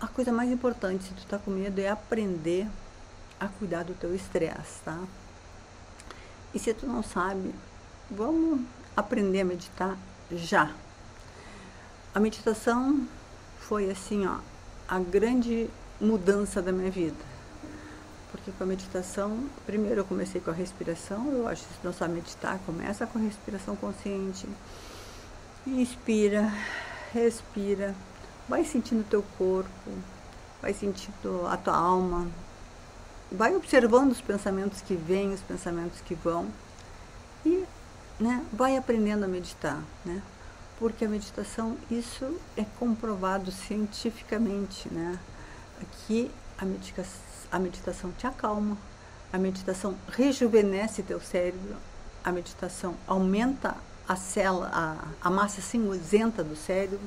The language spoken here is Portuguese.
a coisa mais importante se tu tá com medo é aprender a cuidar do teu estresse, tá? E se tu não sabe, vamos aprender a meditar já. A meditação foi assim, ó, a grande mudança da minha vida. Porque com a meditação, primeiro eu comecei com a respiração, eu acho que se não sabe meditar, começa com a respiração consciente. Inspira, respira, vai sentindo o teu corpo, vai sentindo a tua alma, vai observando os pensamentos que vêm, os pensamentos que vão e né, vai aprendendo a meditar, né? Porque a meditação, isso é comprovado cientificamente, né? Que a, medita a meditação te acalma, a meditação rejuvenesce teu cérebro, a meditação aumenta a célula, a, a massa cinzenta do cérebro,